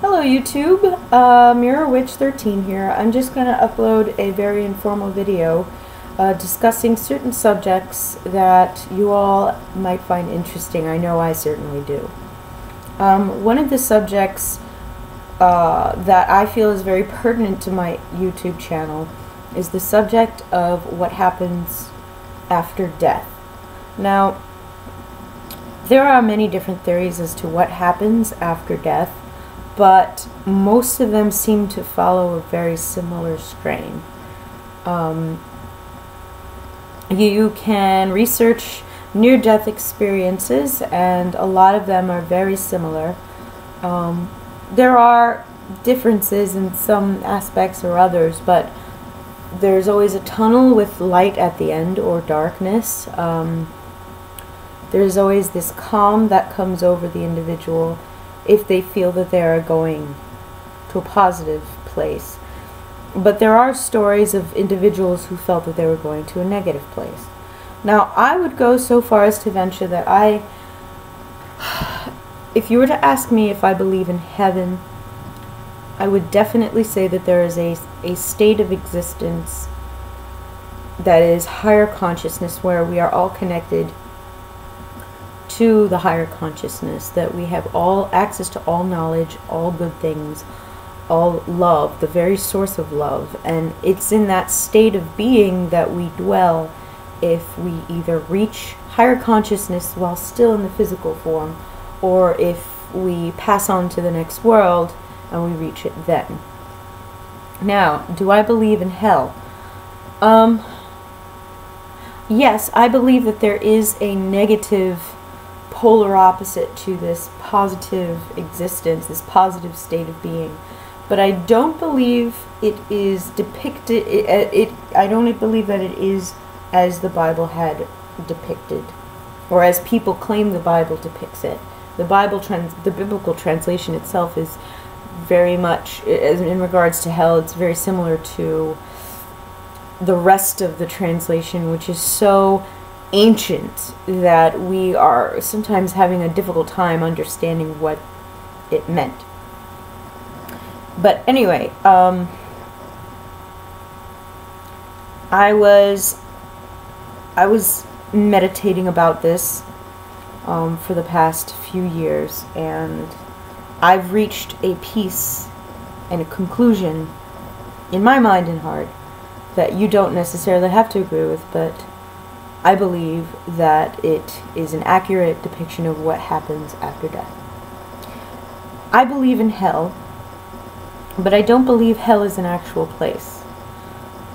Hello YouTube, uh, Mirror Witch 13 here. I'm just going to upload a very informal video uh, discussing certain subjects that you all might find interesting. I know I certainly do. Um, one of the subjects uh, that I feel is very pertinent to my YouTube channel is the subject of what happens after death. Now, there are many different theories as to what happens after death, but most of them seem to follow a very similar strain. Um, you can research near death experiences, and a lot of them are very similar. Um, there are differences in some aspects or others, but there's always a tunnel with light at the end or darkness. Um, there's always this calm that comes over the individual if they feel that they are going to a positive place. But there are stories of individuals who felt that they were going to a negative place. Now, I would go so far as to venture that I, if you were to ask me if I believe in heaven, I would definitely say that there is a, a state of existence that is higher consciousness where we are all connected to the higher consciousness, that we have all access to all knowledge, all good things, all love, the very source of love. And it's in that state of being that we dwell if we either reach higher consciousness while still in the physical form, or if we pass on to the next world and we reach it then. Now, do I believe in hell? Um, yes, I believe that there is a negative polar opposite to this positive existence, this positive state of being. But I don't believe it is depicted, it, uh, it, I don't believe that it is as the Bible had depicted, or as people claim the Bible depicts it. The Bible, trans, the biblical translation itself is very much, in regards to hell, it's very similar to the rest of the translation, which is so ancient that we are sometimes having a difficult time understanding what it meant. But anyway, um, I was I was meditating about this um, for the past few years, and I've reached a peace and a conclusion in my mind and heart that you don't necessarily have to agree with, but I believe that it is an accurate depiction of what happens after death. I believe in hell, but I don't believe hell is an actual place.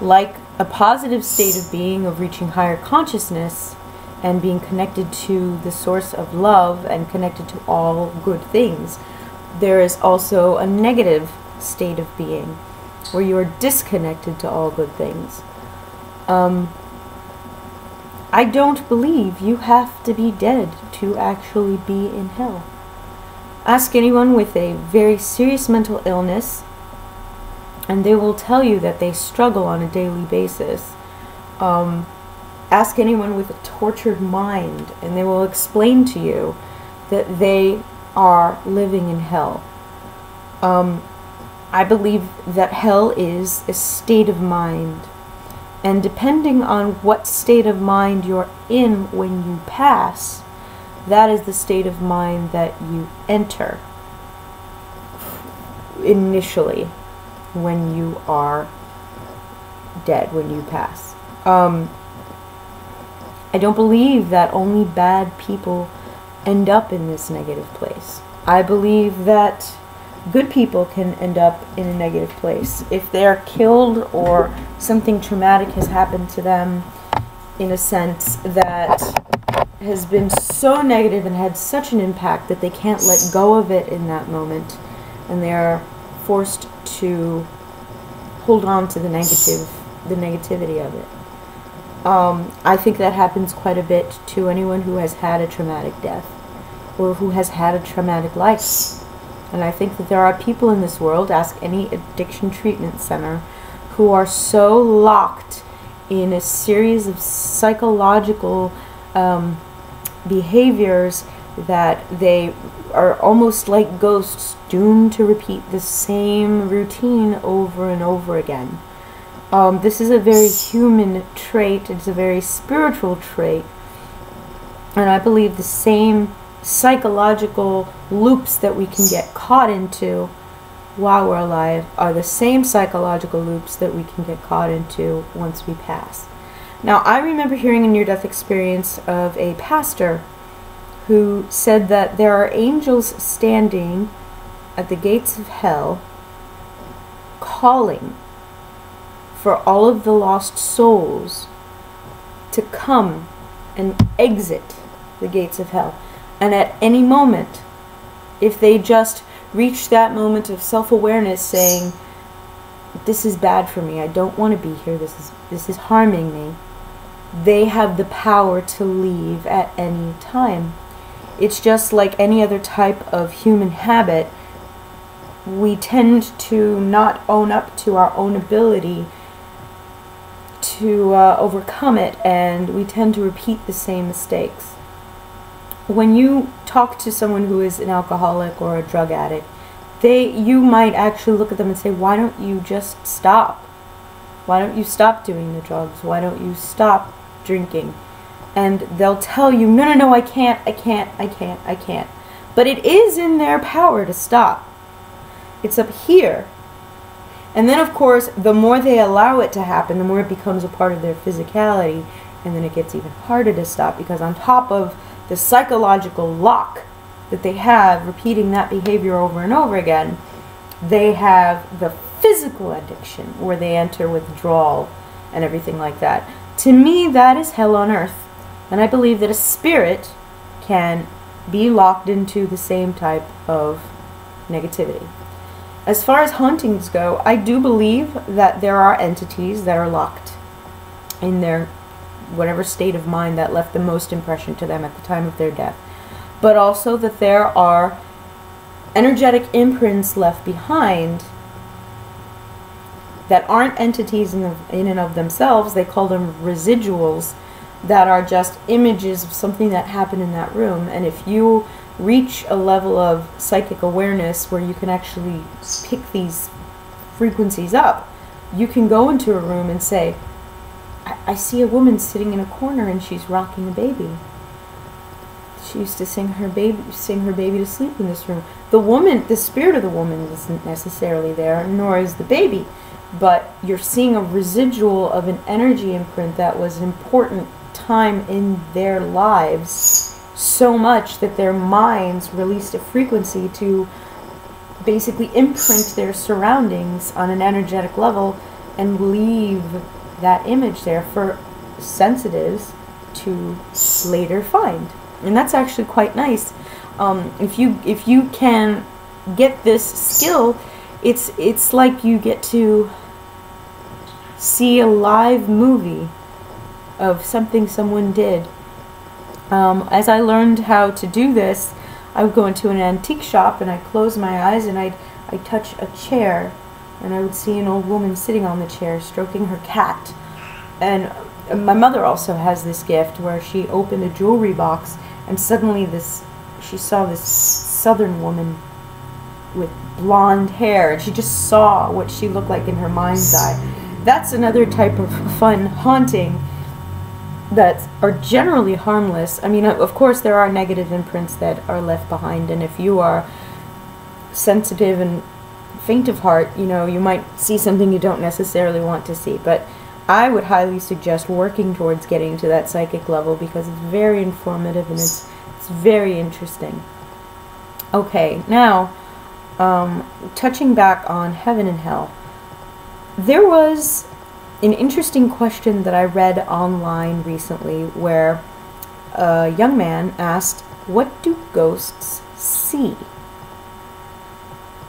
Like a positive state of being, of reaching higher consciousness, and being connected to the source of love and connected to all good things, there is also a negative state of being where you are disconnected to all good things. Um, I don't believe you have to be dead to actually be in hell. Ask anyone with a very serious mental illness, and they will tell you that they struggle on a daily basis. Um, ask anyone with a tortured mind, and they will explain to you that they are living in hell. Um, I believe that hell is a state of mind and depending on what state of mind you're in when you pass, that is the state of mind that you enter initially when you are dead, when you pass. Um, I don't believe that only bad people end up in this negative place. I believe that good people can end up in a negative place. If they're killed or something traumatic has happened to them in a sense that has been so negative and had such an impact that they can't let go of it in that moment and they are forced to hold on to the negative the negativity of it. Um, I think that happens quite a bit to anyone who has had a traumatic death or who has had a traumatic life. And I think that there are people in this world, ask any addiction treatment center, who are so locked in a series of psychological um, behaviors that they are almost like ghosts doomed to repeat the same routine over and over again. Um, this is a very human trait, it's a very spiritual trait, and I believe the same psychological loops that we can get caught into while we're alive are the same psychological loops that we can get caught into once we pass. Now, I remember hearing a near death experience of a pastor who said that there are angels standing at the gates of hell calling for all of the lost souls to come and exit the gates of hell. And at any moment, if they just reach that moment of self-awareness saying, this is bad for me, I don't want to be here, this is, this is harming me, they have the power to leave at any time. It's just like any other type of human habit. We tend to not own up to our own ability to uh, overcome it, and we tend to repeat the same mistakes. When you talk to someone who is an alcoholic or a drug addict, they you might actually look at them and say, "Why don't you just stop? Why don't you stop doing the drugs? Why don't you stop drinking?" and they'll tell you, no, no, no, I can't, I can't, I can't, I can't. But it is in their power to stop. It's up here. And then, of course, the more they allow it to happen, the more it becomes a part of their physicality, and then it gets even harder to stop because, on top of the psychological lock that they have repeating that behavior over and over again, they have the physical addiction where they enter withdrawal and everything like that. To me, that is hell on earth. And I believe that a spirit can be locked into the same type of negativity. As far as hauntings go, I do believe that there are entities that are locked in their whatever state of mind that left the most impression to them at the time of their death. But also that there are energetic imprints left behind that aren't entities in, the, in and of themselves. They call them residuals that are just images of something that happened in that room. And if you reach a level of psychic awareness where you can actually pick these frequencies up, you can go into a room and say, I, I see a woman sitting in a corner and she's rocking a baby. She used to sing her baby sing her baby to sleep in this room. The woman, the spirit of the woman isn't necessarily there, nor is the baby. But you're seeing a residual of an energy imprint that was an important time in their lives so much that their minds released a frequency to basically imprint their surroundings on an energetic level and leave that image there for sensitives to later find. And that's actually quite nice. Um, if you if you can get this skill, it's it's like you get to see a live movie of something someone did. Um, as I learned how to do this, I would go into an antique shop and I'd close my eyes and I'd, I'd touch a chair and I would see an old woman sitting on the chair stroking her cat. And uh, my mother also has this gift where she opened a jewelry box and suddenly this she saw this southern woman with blonde hair and she just saw what she looked like in her mind's eye. That's another type of fun haunting that are generally harmless. I mean, of course, there are negative imprints that are left behind, and if you are sensitive and faint of heart, you know, you might see something you don't necessarily want to see. But I would highly suggest working towards getting to that psychic level because it's very informative and it's it's very interesting. Okay, now um, touching back on heaven and hell, there was an interesting question that I read online recently where a young man asked, What do ghosts see?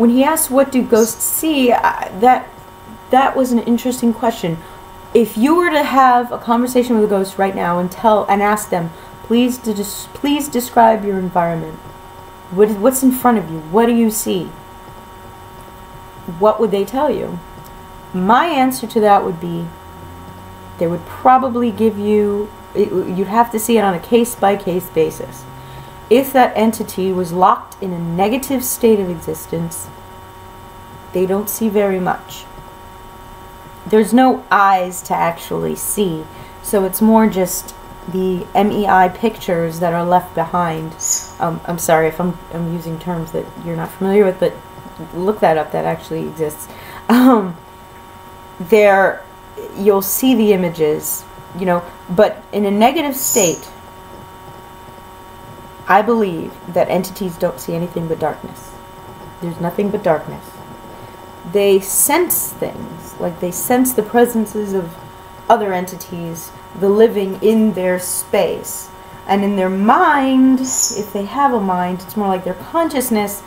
When he asked, What do ghosts see? I, that, that was an interesting question. If you were to have a conversation with a ghost right now and tell and ask them, please, please describe your environment. What, what's in front of you? What do you see? What would they tell you? My answer to that would be they would probably give you, it, you'd have to see it on a case by case basis. If that entity was locked in a negative state of existence, they don't see very much. There's no eyes to actually see, so it's more just the MEI pictures that are left behind. Um, I'm sorry if I'm, I'm using terms that you're not familiar with, but look that up. That actually exists. Um, there, you'll see the images, you know, but in a negative state, I believe that entities don't see anything but darkness. There's nothing but darkness. They sense things, like they sense the presences of other entities, the living in their space. And in their mind, if they have a mind, it's more like their consciousness,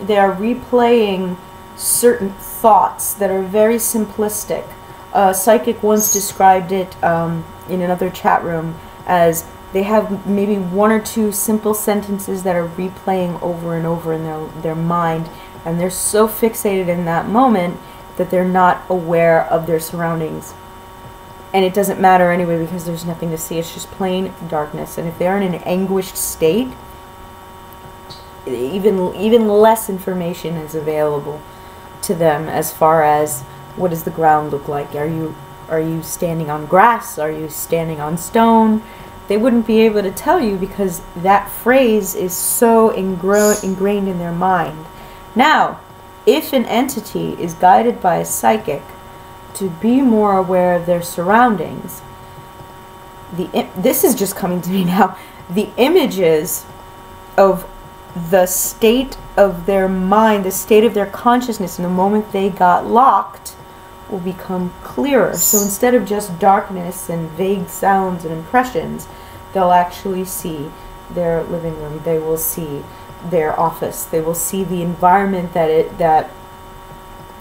they are replaying certain thoughts that are very simplistic. A psychic once described it um, in another chat room as they have maybe one or two simple sentences that are replaying over and over in their, their mind, and they're so fixated in that moment that they're not aware of their surroundings. And it doesn't matter anyway because there's nothing to see, it's just plain darkness. And if they're in an anguished state, even even less information is available to them as far as what does the ground look like? Are you are you standing on grass? Are you standing on stone? They wouldn't be able to tell you because that phrase is so ingrained in their mind. Now, if an entity is guided by a psychic to be more aware of their surroundings, the this is just coming to me now. The images of the state of their mind, the state of their consciousness in the moment they got locked will become clearer. So instead of just darkness and vague sounds and impressions, they'll actually see their living room. They will see their office. They will see the environment that it that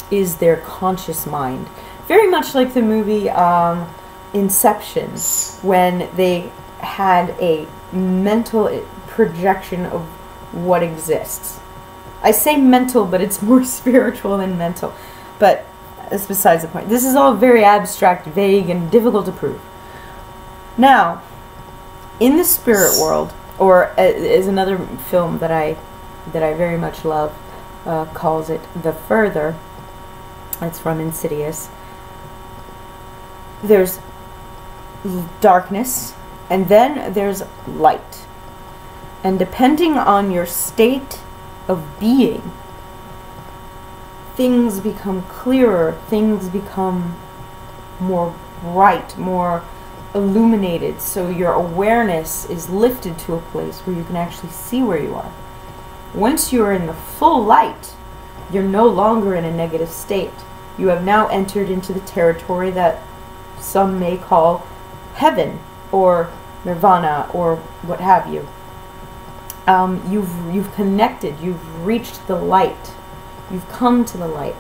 is their conscious mind. Very much like the movie um, Inception, when they had a mental projection of what exists. I say mental, but it's more spiritual than mental. But that's besides the point. This is all very abstract, vague, and difficult to prove. Now, in the spirit world, or is another film that I that I very much love, uh, calls it The Further. It's from Insidious. There's darkness, and then there's light. And depending on your state of being, things become clearer, things become more bright, more illuminated, so your awareness is lifted to a place where you can actually see where you are. Once you are in the full light, you're no longer in a negative state. You have now entered into the territory that some may call heaven or nirvana or what have you. Um, you've you've connected. You've reached the light. You've come to the light.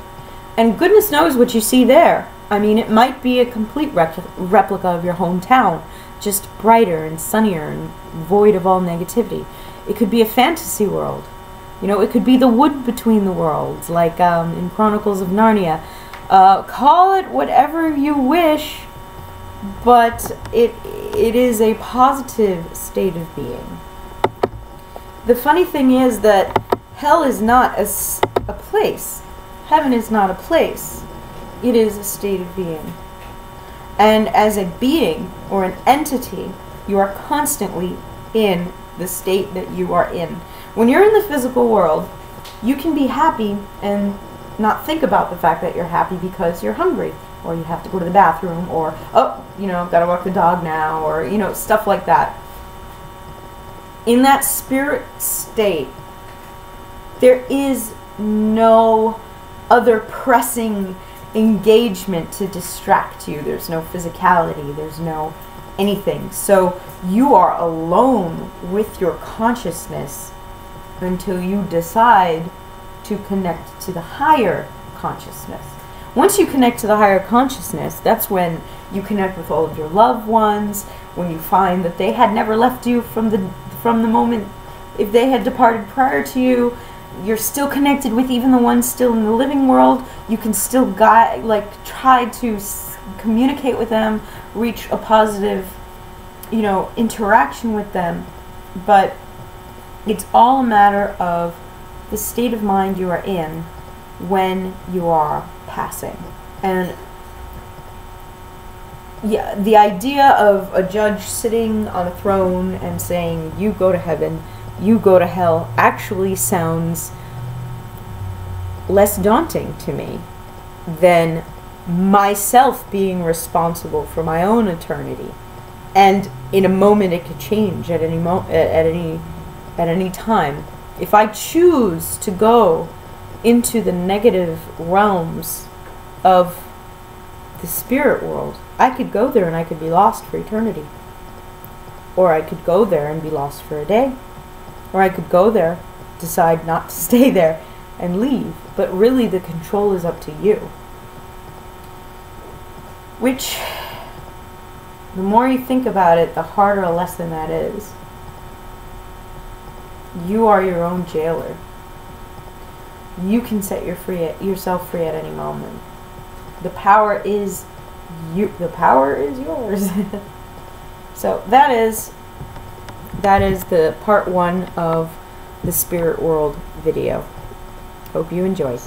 And goodness knows what you see there. I mean, it might be a complete replica of your hometown, just brighter and sunnier and void of all negativity. It could be a fantasy world. You know, it could be the wood between the worlds, like um, in Chronicles of Narnia. Uh, call it whatever you wish, but it it is a positive state of being. The funny thing is that hell is not a, a place Heaven is not a place, it is a state of being. And as a being or an entity, you are constantly in the state that you are in. When you're in the physical world, you can be happy and not think about the fact that you're happy because you're hungry or you have to go to the bathroom or oh you know gotta walk the dog now or you know stuff like that in that spirit state there is no other pressing engagement to distract you. There's no physicality, there's no anything. So you are alone with your consciousness until you decide to connect to the higher consciousness. Once you connect to the higher consciousness, that's when you connect with all of your loved ones, when you find that they had never left you from the from the moment if they had departed prior to you, you're still connected with even the ones still in the living world. You can still guide, like try to communicate with them, reach a positive, you know, interaction with them. But It's all a matter of the state of mind you are in when you are passing. And yeah, the idea of a judge sitting on a throne and saying, you go to heaven, you go to hell, actually sounds less daunting to me than myself being responsible for my own eternity. And in a moment, it could change at any mo- uh, at any at any time. If I choose to go into the negative realms of the spirit world, I could go there and I could be lost for eternity. Or I could go there and be lost for a day. Or I could go there, decide not to stay there, and leave. But really, the control is up to you. Which, the more you think about it, the harder a lesson that is. You are your own jailer. You can set your free yourself free at any moment. The power is you. The power is yours. so that is that is the part one of the spirit world video. Hope you enjoy.